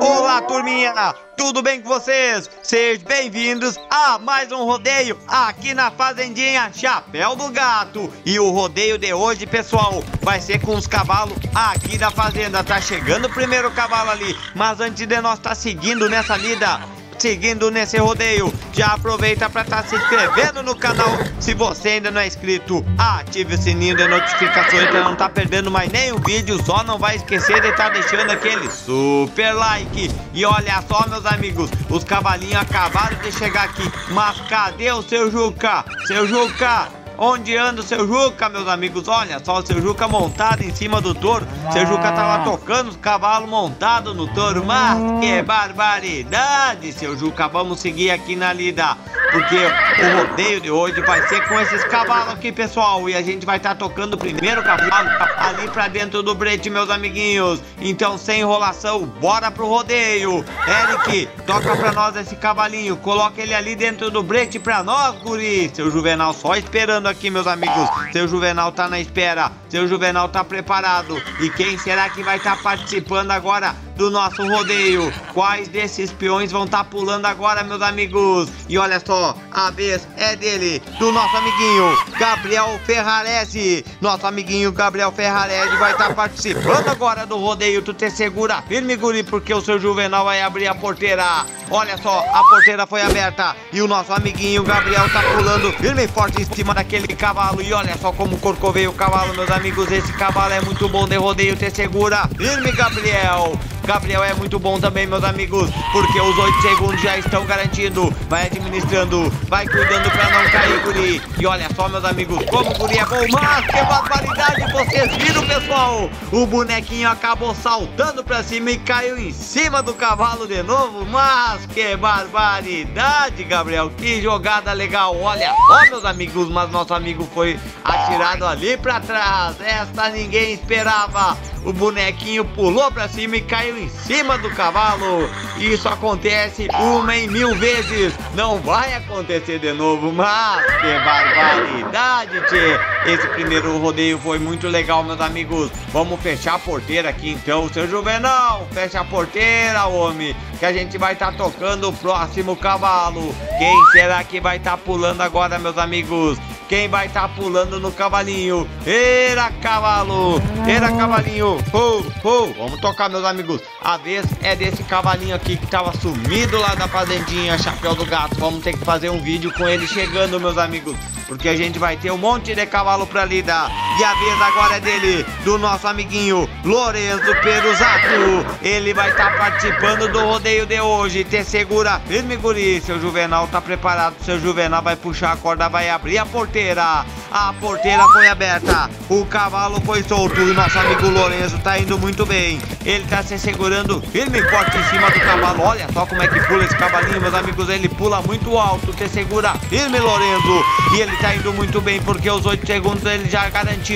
Olá, turminha! Tudo bem com vocês? Sejam bem-vindos a mais um rodeio aqui na Fazendinha Chapéu do Gato. E o rodeio de hoje, pessoal, vai ser com os cavalos aqui da fazenda. Tá chegando o primeiro cavalo ali, mas antes de nós estar tá seguindo nessa lida, seguindo nesse rodeio. Já aproveita para estar tá se inscrevendo no canal. Se você ainda não é inscrito, ative o sininho de notificações para não estar tá perdendo mais nenhum vídeo. Só não vai esquecer de estar tá deixando aquele super like. E olha só, meus amigos, os cavalinhos acabaram de chegar aqui. Mas cadê o seu Juca? Seu Juca, Onde anda o seu Juca, meus amigos? Olha só o seu Juca montado em cima do touro. Seu Juca tava tocando os cavalos montados no touro. Mas que barbaridade, seu Juca. Vamos seguir aqui na lida. Porque o rodeio de hoje vai ser com esses cavalos aqui, pessoal. E a gente vai estar tá tocando o primeiro cavalo ali pra dentro do brete, meus amiguinhos. Então, sem enrolação, bora pro rodeio. Eric, toca pra nós esse cavalinho. Coloca ele ali dentro do brete pra nós, guri. Seu Juvenal só esperando aqui, meus amigos. Seu Juvenal tá na espera. Seu Juvenal tá preparado. E quem será que vai estar tá participando agora do nosso rodeio? Quais desses peões vão estar tá pulando agora, meus amigos? E olha só, a vez é dele, do nosso amiguinho Gabriel Ferrarese. Nosso amiguinho Gabriel Ferrarese vai estar tá participando agora do rodeio. Tu te segura firme, guri, porque o seu Juvenal vai abrir a porteira. Olha só, a porteira foi aberta e o nosso amiguinho Gabriel tá pulando firme e forte em cima daquele cavalo. E olha só como corcoveia o cavalo, meus amigos. Esse cavalo é muito bom de rodeio, te segura firme, Gabriel. Gabriel é muito bom também, meus amigos, porque os 8 segundos já estão garantindo. Vai administrando, vai cuidando pra não cair, guri. E olha só, meus amigos, como o guri é bom, mas que barbaridade, vocês viram, pessoal? O bonequinho acabou saltando pra cima e caiu em cima do cavalo de novo, mas que barbaridade, Gabriel, que jogada legal. Olha só, meus amigos, mas nosso amigo foi atirado ali pra trás. Esta ninguém esperava. O bonequinho pulou pra cima e caiu em cima do cavalo. Isso acontece uma em mil vezes. Não vai acontecer de novo, mas que barbaridade, tchê. Esse primeiro rodeio foi muito legal, meus amigos. Vamos fechar a porteira aqui então, seu Juvenal. Fecha a porteira, homem. Que a gente vai estar tá tocando o próximo cavalo. Quem será que vai estar tá pulando agora, meus amigos? Quem vai estar tá pulando no cavalinho? Era cavalo! Era cavalinho! Oh, oh! Vamos tocar, meus amigos. A vez é desse cavalinho aqui que tava sumido lá da fazendinha Chapéu do Gato. Vamos ter que fazer um vídeo com ele chegando, meus amigos. Porque a gente vai ter um monte de cavalo pra lidar. E a vez agora é dele, do nosso amiguinho Lorenzo Peruzato. Ele vai estar tá participando do rodeio de hoje. Te segura firme, guri. Seu Juvenal tá preparado. Seu Juvenal vai puxar a corda, vai abrir a porteira. A porteira foi aberta. O cavalo foi solto. E nosso amigo Lorenzo tá indo muito bem. Ele tá se segurando firme e forte em cima do cavalo. Olha só como é que pula esse cavalinho, meus amigos. Ele pula muito alto. Te segura firme, Lorenzo. E ele tá indo muito bem porque os 8 segundos ele já garantiu.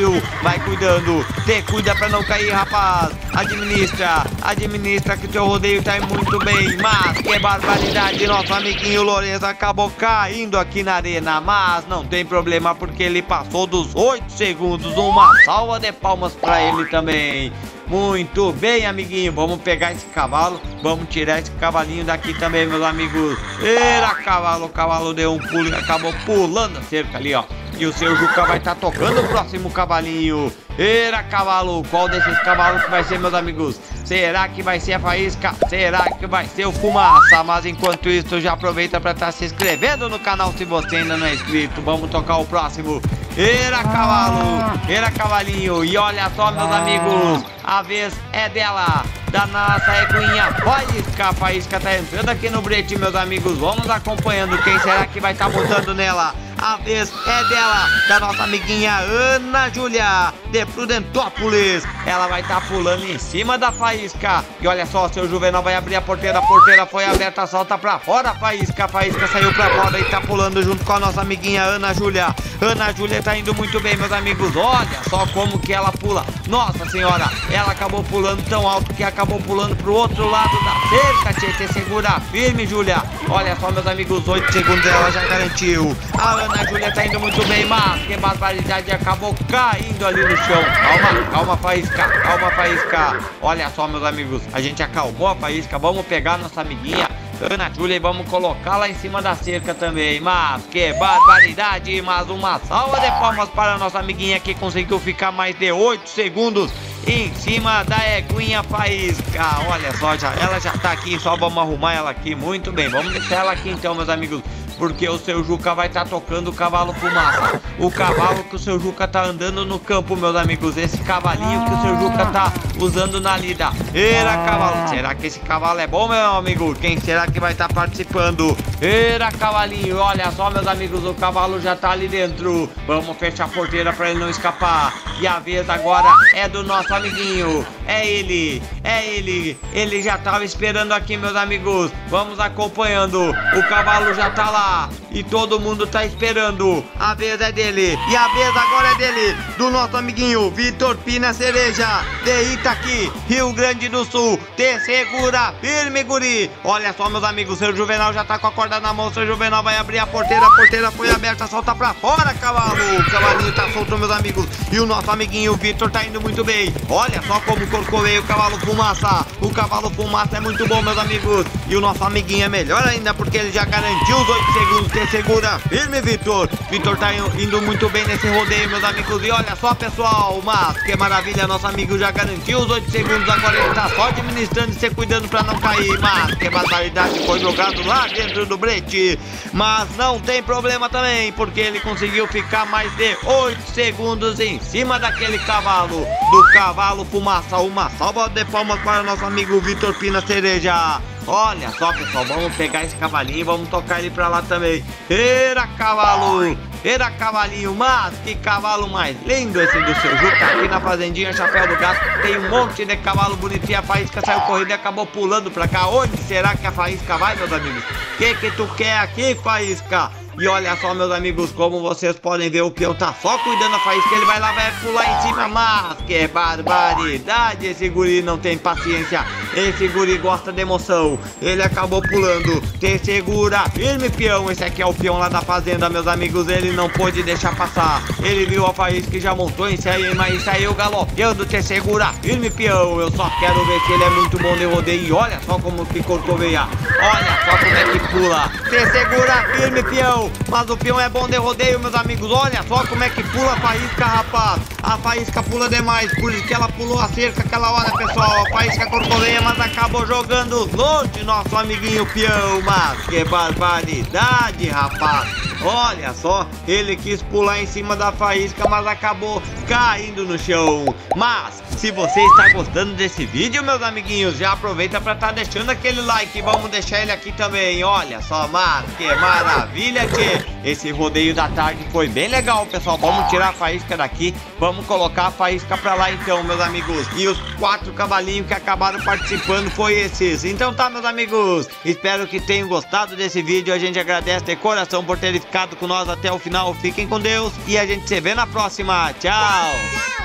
Vai cuidando. Te cuida pra não cair, rapaz. Administra. Administra que teu rodeio tá muito bem. Mas que barbaridade. Nosso amiguinho Lorenzo acabou caindo aqui na arena. Mas não tem problema porque ele passou dos 8 segundos. Uma salva de palmas pra ele também. Muito bem, amiguinho. Vamos pegar esse cavalo. Vamos tirar esse cavalinho daqui também, meus amigos. Era cavalo. O cavalo deu um pulo e acabou pulando a cerca ali, ó. E o seu Juca vai estar tá tocando o próximo cavalinho. Era cavalo. Qual desses cavalos que vai ser, meus amigos? Será que vai ser a faísca? Será que vai ser o fumaça? Mas enquanto isso, já aproveita para estar tá se inscrevendo no canal se você ainda não é inscrito. Vamos tocar o próximo. Era cavalo, era cavalinho. E olha só, meus amigos, a vez é dela, da nossa eguinha Faísca. A Faísca tá entrando aqui no brete, meus amigos. Vamos acompanhando quem será que vai estar tá botando nela. A vez é dela, da nossa amiguinha Ana Júlia, de Prudentópolis. Ela vai estar tá pulando em cima da faísca. E olha só, seu Juvenal vai abrir a porteira. A porteira foi aberta, solta pra fora a faísca. A faísca saiu pra fora e tá pulando junto com a nossa amiguinha Ana Júlia. Ana Júlia tá indo muito bem, meus amigos. Olha só como que ela pula. Nossa senhora, ela acabou pulando tão alto que acabou pulando pro outro lado da cerca. Tchê, segura firme, Júlia. Olha só, meus amigos, 8 segundos ela já garantiu. A Ana Ana Júlia tá indo muito bem, mas que barbaridade, acabou caindo ali no chão. Calma, calma, Faísca, calma, Faísca. Olha só, meus amigos, a gente acalmou a Faísca, vamos pegar nossa amiguinha Ana Júlia e vamos colocar lá em cima da cerca também. Mas que barbaridade! Mas uma salva de palmas para a nossa amiguinha que conseguiu ficar mais de 8 segundos em cima da eguinha faísca. Olha só, já, ela já tá aqui, só vamos arrumar ela aqui. Muito bem, vamos deixar ela aqui então, meus amigos porque o seu Juca vai estar tá tocando o cavalo fumaça. O cavalo que o seu Juca tá andando no campo, meus amigos. Esse cavalinho que o seu Juca tá usando na lida. Era cavalo. Será que esse cavalo é bom, meu amigo? Quem será que vai estar tá participando? Era cavalinho. Olha só, meus amigos, o cavalo já tá ali dentro. Vamos fechar a porteira para ele não escapar. E a vez agora é do nosso amiguinho. É ele, é ele. Ele já tava esperando aqui, meus amigos. Vamos acompanhando. O cavalo já tá lá e todo mundo tá esperando. A vez é dele e a vez agora é dele, do nosso amiguinho Vitor Pina Cereja, de Itaqui, Rio Grande do Sul. Te segura firme, guri. Olha só, meus amigos, seu Juvenal já tá com a corda na mão. Seu Juvenal vai abrir a porteira, a porteira foi aberta, solta pra fora, cavalo. O cavalinho tá solto, meus amigos. E o nosso amiguinho Vitor tá indo muito bem. Olha só como corcoveia o cavalo fumaça. O cavalo fumaça é muito bom, meus amigos. E o nosso amiguinho é melhor ainda porque ele já garantiu os 8 segundos. Te segura firme, Vitor. Vitor tá indo muito bem nesse rodeio, meus amigos. E olha só, pessoal, mas que maravilha. Nosso amigo já garantiu os 8 segundos. Agora ele tá só administrando e se cuidando pra não cair. Mas que barbaridade. Foi jogado lá dentro do brete. Mas não tem problema também, porque ele conseguiu ficar mais de 8 segundos em cima daquele cavalo. Do cavalo fumaça. Uma salva de palmas para o nosso amigo Vitor Pina Cereja. Olha só, pessoal, vamos pegar esse cavalinho e vamos tocar ele pra lá também. Era cavalo! Era cavalinho, mas que cavalo mais lindo esse do seu Juca. Aqui na fazendinha Chapéu do Gato tem um monte de cavalo bonitinho. A Faísca saiu correndo e acabou pulando pra cá. Onde será que a Faísca vai, meus amigos? Que que tu quer aqui, Faísca? E olha só, meus amigos, como vocês podem ver, o peão tá só cuidando da faísca. Ele vai lá, vai pular em cima, mas que barbaridade. Esse guri não tem paciência. Esse guri gosta de emoção. Ele acabou pulando. Te segura, firme, peão. Esse aqui é o peão lá da fazenda, meus amigos. Ele não pôde deixar passar. Ele viu a faísca e já montou em cima e saiu galopando. Te segura, firme, peão. Eu só quero ver se ele é muito bom de rodeio. E olha só como que corcoveia. Olha só como é que pula. Te segura, firme, peão. Mas o peão é bom de rodeio, meus amigos. Olha só como é que pula a faísca, rapaz. A faísca pula demais. Por isso que ela pulou a cerca aquela hora, pessoal. A faísca corcoveia, mas acabou jogando longe nosso amiguinho peão. Mas que barbaridade, rapaz. Olha só, ele quis pular em cima da faísca, mas acabou caindo no chão. Mas, se você está gostando desse vídeo, meus amiguinhos, já aproveita para estar tá deixando aquele like. Vamos deixar ele aqui também. Olha só, mas que maravilha que esse rodeio da tarde foi bem legal, pessoal. Vamos tirar a faísca daqui, vamos colocar a faísca para lá então, meus amigos. E os quatro cavalinhos que acabaram participando foi esses. Então tá, meus amigos, espero que tenham gostado desse vídeo. A gente agradece de coração por terem ficado com nós até o final. Fiquem com Deus e a gente se vê na próxima. Tchau!